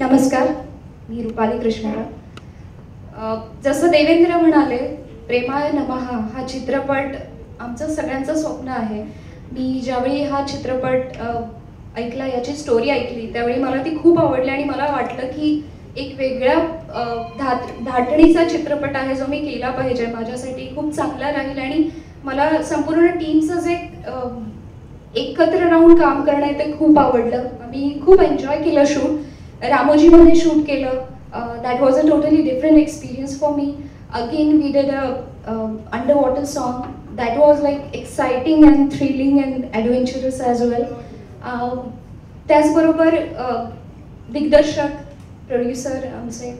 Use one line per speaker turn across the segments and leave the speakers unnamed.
नमस्कार मी रुपाली कृष्णराव. जसं देवेंद्र म्हणाले प्रेमाय नमहा हा चित्रपट आमचं सगळ्यांचं स्वप्न आहे. मी ज्यावेळी हा चित्रपट ऐकला याची स्टोरी ऐकली त्यावेळी मला ती खूप आवडली आणि मला वाटलं की एक वेगळ्या धात धाटणीचा चित्रपट आहे जो मी केला पाहिजे. माझ्यासाठी खूप चांगला राहील आणि मला संपूर्ण टीमचं जे एकत्र राहून काम करणं आहे ते खूप आवडलं. मी खूप एन्जॉय केलं शूट रामोजीमध्ये शूट केलं. That was a totally different experience for me again we did a underwater song that was like exciting and thrilling and adventurous as well त्याचबरोबर दिग्दर्शक प्रोड्युसर आमचे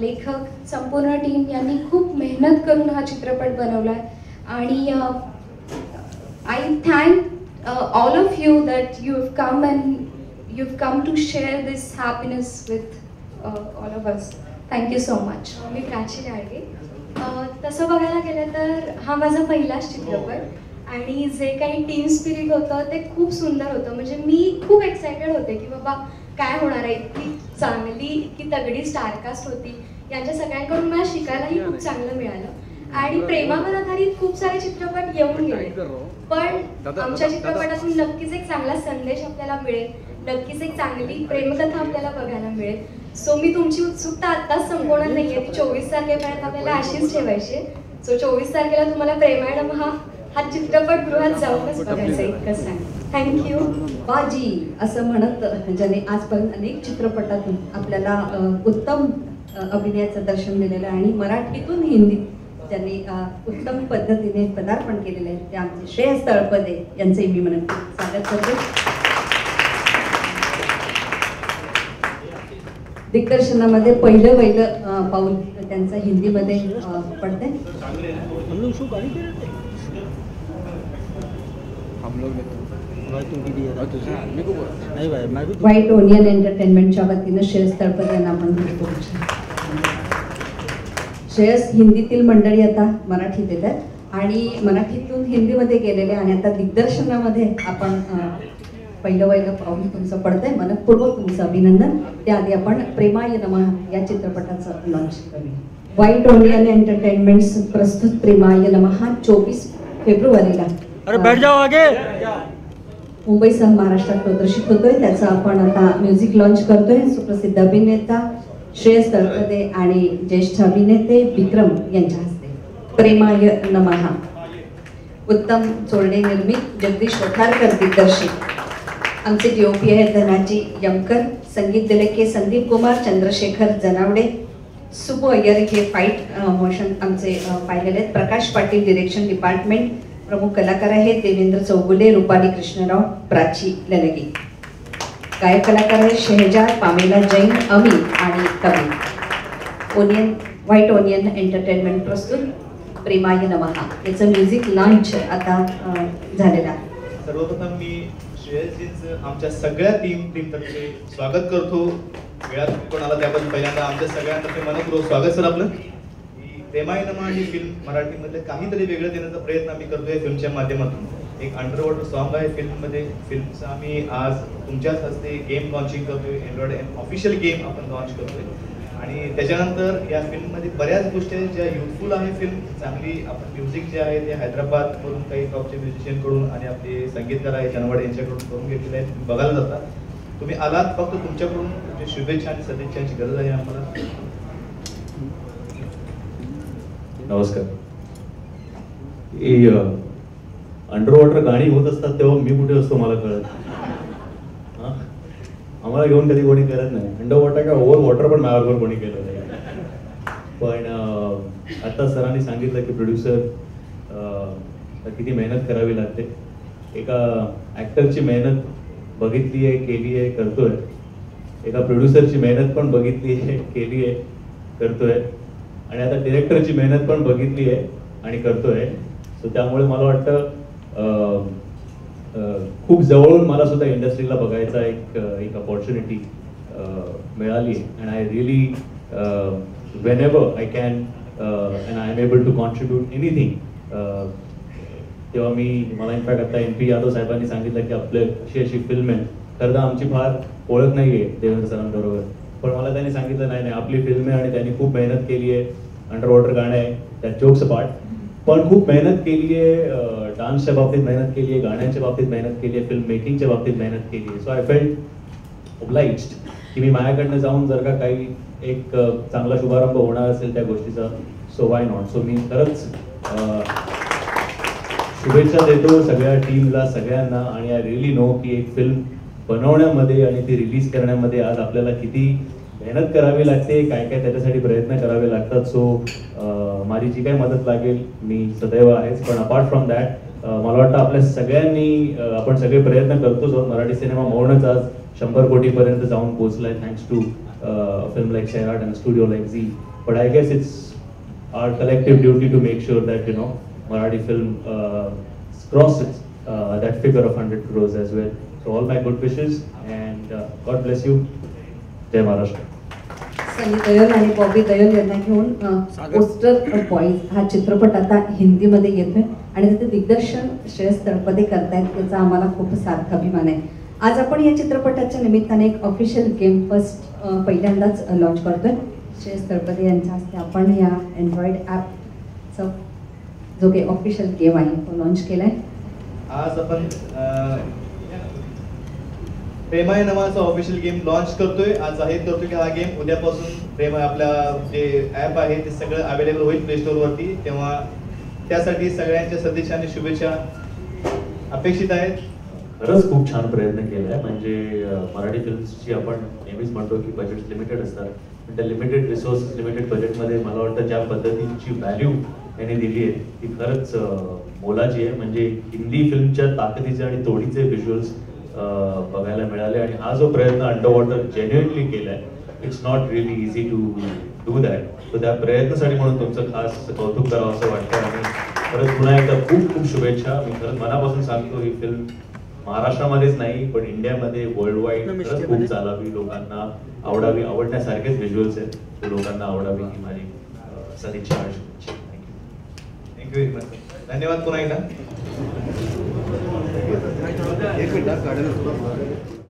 लेखक संपूर्ण टीम यांनी खूप मेहनत करून हा चित्रपट बनवला आहे आणि I thank all of you that you have come and you've come to share this happiness with uh, all of us. Thank you so much.
मी प्राची गाडगे. तसं बघायला गेलं तर हा माझा पहिलाच चित्रपट. आणि जे काही टीम स्पिरिट होतं ते खूप सुंदर होतं. म्हणजे मी खूप एक्सायटेड होते की बाबा काय होणार आहे? इतकी चांगली इतकी तगडी स्टारकास्ट होती. यांच्या सगळ्यांकडून मला शिकायलाही खूप चांगलं मिळालं. आणि प्रेमावर आधारित खूप सारे चित्रपट येऊन गेले. पण आमच्या चित्रपटातून नक्कीच एक चांगला संदेश आपल्याला मिळेल. नक्कीच एक चांगली प्रेमकथा आपल्याला बघायला मिळेल. सो मी तुमची उत्सुकता आत्ताच संपवणार नाहीये. ती चोवीस तारखेपर्यंत आपल्याला अशीच ठेवायची सो चोवीस तारखेला तुम्हाला प्रेमायणम हा हा चित्रपट गृहात जाऊनच बघायचा इतकंच सांग थँक्यू
बाजी असं म्हणत ज्याने आजपर्यंत अनेक चित्रपटातून आपल्याला उत्तम अभिनयाचं दर्शन दिलेलं आहे आणि मराठीतून हिंदीत ज्यांनी अ, उत्तम पद्धतीने पदार्पण केलेले आहे. ते आमचे श्रेयस तळपदे यांचे मी म्हणून. स्वागत करते दिग्दर्शनामध्ये पहिलं पहिलं पाऊल त्यांचं हिंदीमध्ये पडते व्हाईट ओनियन एंटरटेनमेंटच्या वतीनं श्रेयस तळपदे यांना आपण श्रेयस हिंदीतील मंडळी आता मराठीत येतात. आणि मराठीतून हिंदीमध्ये गेलेले आणि आता दिग्दर्शनामध्ये आपण पहिलं पहिलं पाऊल तुमचं पडतंय. मनपूर्वक तुमचं अभिनंदन. त्याआधी आपण प्रेमाय नमः या चित्रपटाचं लॉन्च करूया. व्हाईट ओनियन एंटरटेनमेंट्स प्रस्तुत प्रेमाय नमः हा चोवीस फेब्रुवारीला.
अरे बैठ जाओ आगे.
मुंबईसह महाराष्ट्रात प्रदर्शित होतोय. त्याचा आपण आता म्युझिक लॉन्च करतोय. सुप्रसिद्ध अभिनेता श्रेयस तळपदे आणि ज्येष्ठ अभिनेते विक्रम यांच्या हस्ते. प्रेमाय नमहा उत्तम चोरडे निर्मित जगदीश वठारकर दिग्दर्शित. आमचे डीओपी आहेत धनाजी यमकर संगीत दिले के संदीप कुमार चंद्रशेखर जनावडे. सुबो अय्यर हे फाईट मोशन आमचे पाहिलेले आहेत. प्रकाश पाटील डिरेक्शन डिपार्टमेंट प्रमुख कलाकार आहेत देवेंद्र चौगुले रुपाली कृष्णराव प्राची ललगी. गायक कलाकार आहेत शहजाद पामेला जैन अमी आणि कवी ओनियन व्हाईट ओनियन एंटरटेनमेंट प्रस्तुत. प्रेमाय नमहा याचं म्युझिक लॉन्च आता झालेलं आहे.
सर्वप्रथम मी श्रेयसजींचं आमच्या सगळ्या टीम टीमतर्फे स्वागत करतो. वेळात कोणाला त्याबद्दल पहिल्यांदा आमच्या सगळ्यांतर्फे मनपूर्वक स्वागत सर आपलं. प्रेमाय नमा ही फिल्म मराठीमध्ये काहीतरी वेगळं देण्याचा प्रयत्न आम्ही करतोय फिल्मच्या माध्यमातून. एक अंडरवर्ल्ड सॉन्ग आहे फिल्ममध्ये फिल्मचा आम्ही आज तुमच्याच हस्ते गेम लॉन्चिंग करतोय. अँड्रॉइड ऑफिशियल गेम आपण लॉन्च करतोय. आणि त्याच्यानंतर या फिल्ममध्ये बऱ्याच गोष्टी आहेत ज्या युथफुल आहे फिल्म चांगली आपण म्युझिक जे आहे ते हैदराबादकडून काही टॉपचे म्युझिशियनकडून आणि आपले संगीतकार आहे जनवाड यांच्याकडून करून घेतलेले आहेत. तुम्ही बघायला जाता. तुम्ही आलात फक्त तुमच्याकडून. तुमच्या शुभेच्छा आणि सदिच्छांची गरज आहे आम्हाला.
नमस्कार. अंडर वॉटर गाणी होत असतात तेव्हा मी कुठे असतो मला कळत आम्हाला घेऊन कधी कोणी करत नाही. अंडर वॉटर किंवा ओव्हर वॉटर पण माझ्याबरोबर कोणी केलं नाही. पण आता सरांनी सांगितलं की प्रोड्युसर किती मेहनत करावी लागते. एका ॲक्टरची मेहनत बघितली आहे केली आहे करतोय. एका प्रोड्युसरची मेहनत पण बघितली आहे केली आहे करतोय. आणि आता डिरेक्टरची मेहनत पण बघितली आहे आणि करतोय. सो त्यामुळे मला वाटतं खूप जवळून मला सुद्धा इंडस्ट्रीला बघायचा एक एक अपॉर्च्युनिटी मिळाली and I really whenever I can and I am able to contribute anything तेव्हा मी मला इनफॅक्ट आता एम पी यादव साहेबांनी सांगितलं की आपले अशी अशी फिल्म आहे खरं तर आमची फार ओळख नाही आहे देवेंद्र सरांबरोबर. पण मला त्यांनी सांगितलं नाही नाही आपली फिल्म आहे आणि त्यांनी खूप मेहनत केली आहे. अंडर वॉटर गाणं आहे. त्या जोक्स पार्ट पण खूप मेहनत केली आहे डान्सच्या बाबतीत मेहनत केली आहे गाण्याच्या बाबतीत मेहनत केली आहे फिल्म मेकिंगच्या बाबतीत मेहनत केली आहे. सो आय फेल्ट ओब्लाइज की मी माझ्याकडनं जाऊन जर का काही एक चांगला शुभारंभ होणार असेल त्या गोष्टीचा सो वाय नॉट सो मी खरंच शुभेच्छा देतो सगळ्या टीमला सगळ्यांना. आणि आय रिअली नो की एक फिल्म बनवण्यामध्ये आणि ती रिलीज करण्यामध्ये आज आपल्याला किती मेहनत करावी लागते काय काय त्याच्यासाठी प्रयत्न करावे लागतात. सो माझी जी काही मदत लागेल मी सदैव आहेच. पण अपार्ट फ्रॉम दॅट मला वाटतं आपल्या सगळ्यांनी आपण सगळे प्रयत्न करतोच आहोत. मराठी सिनेमा मोडणंच आज शंभर कोटीपर्यंत जाऊन पोहोचलाय thanks to film like art and studio like Zee but I guess it's our collective duty to make sure that you know Marathi film cross its that figure of hundred crores as well so all my good wishes and God bless you Jai Maharashtra
Sunny Deol आणि बॉबी दयोल यांना घेऊन poster boys हा चित्रपट आता हिंदीमध्ये येतोय आणि त्याचे दिग्दर्शन श्रेयस तळपदे करतायत याचा आम्हाला खूप सार्थ अभिमान आहे. आज आपण या चित्रपटाच्या निमित्ताने एक ऑफिशियल गेम फर्स्ट पहिल्यांदाच लॉन्च करतोय. श्रेयस तळपदे यांच्या हस्ते आपण या अँड्रॉइड ॲपचा जो काही ऑफिशियल गेम आहे तो लॉन्च केलाय.
आज आपण प्रेमा प्रेमाय नावाचा ऑफिशियल गेम लॉन्च करतोय. आज जाहीर करतोय की हा गेम उद्यापासून प्रेम आपल्या जे ॲप आहे ते सगळं अवेलेबल होईल प्ले वरती. तेव्हा त्यासाठी सगळ्यांच्या सदिच्छा आणि शुभेच्छा अपेक्षित आहेत.
खरंच खूप छान प्रयत्न केला आहे म्हणजे मराठी फिल्म्सची आपण नेहमीच म्हणतो की बजेट लिमिटेड असतात. पण त्या लिमिटेड रिसोर्सेस लिमिटेड बजेटमध्ये मला वाटतं ज्या पद्धतीची व्हॅल्यू त्यांनी दिली आहे ती खरंच मोलाची आहे. म्हणजे हिंदी फिल्मच्या ताकदीचे आणि तोडीचे व्हिज्युअल्स बघायला मिळाले आणि हा जो प्रयत्न अंडर वॉटर जेन्युइनली केलाय it's not really easy to do that तर त्या प्रयत्नासाठी म्हणून तुमचं खास कौतुक करावं असं वाटतं आणि खरंच पुन्हा एकदा खूप खूप शुभेच्छा. मी खरंच मनापासून सांगतो ही फिल्म महाराष्ट्रामध्येच नाही पण इंडियामध्ये वर्ल्ड वाईड खरंच खूप चालावी लोकांना आवडावी आवडण्यासारखेच व्हिज्युअल्स आहेत. ते लोकांना आवडावी ही माझी सदिच्छा थँक्यू
थँक्यू व्हेरी मच धन्यवाद पुन्हा एकदा.
ஏற்கனவே கடலுக்கு